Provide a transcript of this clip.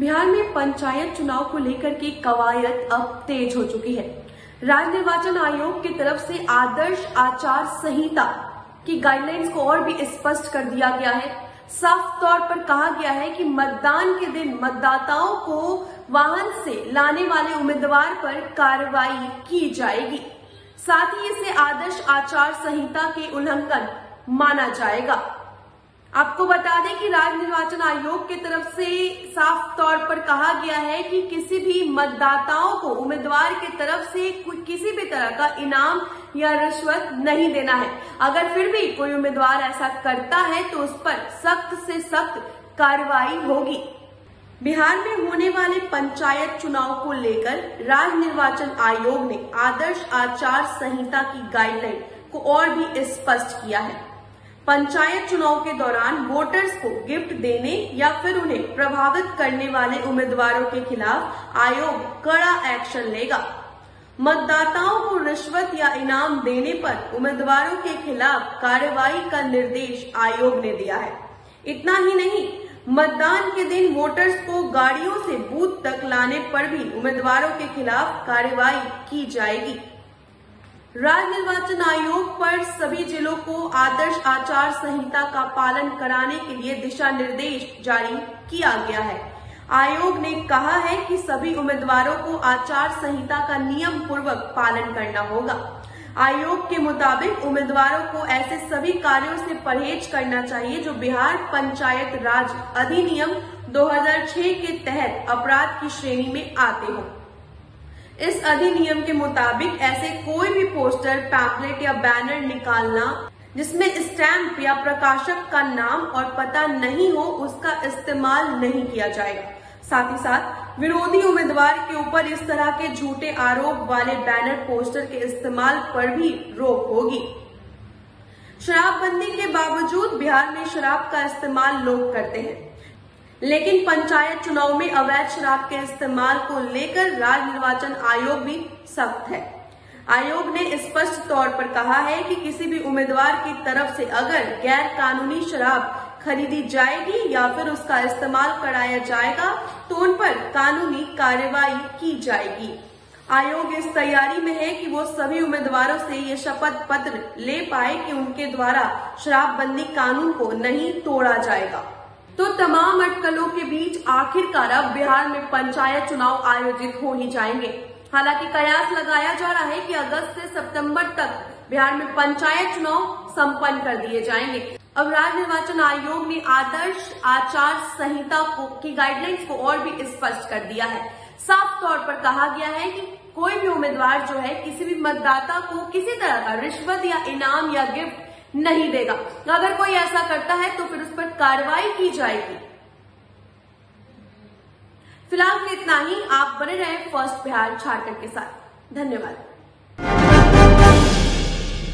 बिहार में पंचायत चुनाव को लेकर के कवायद अब तेज हो चुकी है। राज्य निर्वाचन आयोग की तरफ़ से आदर्श आचार संहिता की गाइडलाइंस को और भी स्पष्ट कर दिया गया है। साफ़ तौर पर कहा गया है कि मतदान के दिन मतदाताओं को वाहन से लाने वाले उम्मीदवार पर कार्रवाई की जाएगी। साथ ही इसे आदर्श आचार संहिता के उल्लंघन माना जाएगा। आपको बता दें कि राज्य निर्वाचन आयोग की तरफ़ से साफ़ तौर पर कहा गया है कि किसी भी मतदाताओं को उम्मीदवार की तरफ़ से किसी भी तरह का इनाम या रिश्वत नहीं देना है। अगर फिर भी कोई उम्मीदवार ऐसा करता है तो उस पर सख्त से सख्त कार्रवाई होगी। बिहार में होने वाले पंचायत चुनाव को लेकर राज्य निर्वाचन आयोग ने आदर्श आचार संहिता की गाइडलाइन को और भी स्पष्ट किया है। पंचायत चुनाव के दौरान वोटर्स को गिफ्ट देने या फिर उन्हें प्रभावित करने वाले उम्मीदवारों के खिलाफ आयोग कड़ा एक्शन लेगा। मतदाताओं को रिश्वत या इनाम देने पर उम्मीदवारों के खिलाफ कार्रवाई का निर्देश आयोग ने दिया है। इतना ही नहीं, मतदान के दिन वोटर्स को गाड़ियों से बूथ तक लाने पर भी उम्मीदवारों के खिलाफ कार्रवाई की जाएगी। राज्य निर्वाचन आयोग पर सभी जिलों को आदर्श आचार संहिता का पालन कराने के लिए दिशा निर्देश जारी किया गया है। आयोग ने कहा है कि सभी उम्मीदवारों को आचार संहिता का नियम पूर्वक पालन करना होगा। आयोग के मुताबिक उम्मीदवारों को ऐसे सभी कार्यों से परहेज करना चाहिए जो बिहार पंचायत राज अधिनियम 2006 के तहत अपराध की श्रेणी में आते हों। इस अधिनियम के मुताबिक ऐसे कोई भी पोस्टर, पैम्पलेट या बैनर निकालना, जिसमें स्टैंप या प्रकाशक का नाम और पता नहीं हो, उसका इस्तेमाल नहीं किया जाएगा। साथ ही साथ, विरोधी उम्मीदवार के ऊपर इस तरह के झूठे आरोप वाले बैनर पोस्टर के इस्तेमाल पर भी रोक होगी। शराबबंदी के बावजूद बिहार में शराब का इस्तेमाल लोग करते हैं। लेकिन पंचायत चुनाव में अवैध शराब के इस्तेमाल को लेकर राज्य निर्वाचन आयोग भी सख्त है। आयोग ने स्पष्ट तौर पर कहा है कि किसी भी उम्मीदवार की तरफ़ से अगर गैर कानूनी शराब खरीदी जाएगी या फिर उसका इस्तेमाल कराया जाएगा तो उन पर कानूनी कार्रवाई की जाएगी। आयोग इस तैयारी में है कि वो सभी उम्मीदवारों से ये शपथ पत्र ले पाए कि उनके द्वारा शराबबंदी कानून को नहीं तोड़ा जाएगा। तो तमाम अटकलों के बीच आखिरकार अब बिहार में पंचायत चुनाव आयोजित हो ही जाएँगे। हालाँकि कयास लगाया जा रहा है कि अगस्त से सितंबर तक बिहार में पंचायत चुनाव संपन्न कर दिए जाएँगे। अब राज्य निर्वाचन आयोग ने आदर्श आचार संहिता को की गाइडलाइंस को और भी स्पष्ट कर दिया है। साफ़ तौर पर कहा गया है कि कोई भी उम्मीदवार जो है, किसी भी मतदाता को किसी तरह का रिश्वत या इनाम या गिफ्ट नहीं देगा। अगर कोई ऐसा करता है तो फिर उस पर कार्रवाई की जाएगी। फ़िलहाल इतना ही। आप बने रहें फ़र्स्ट बिहार झारखंड के साथ। धन्यवाद।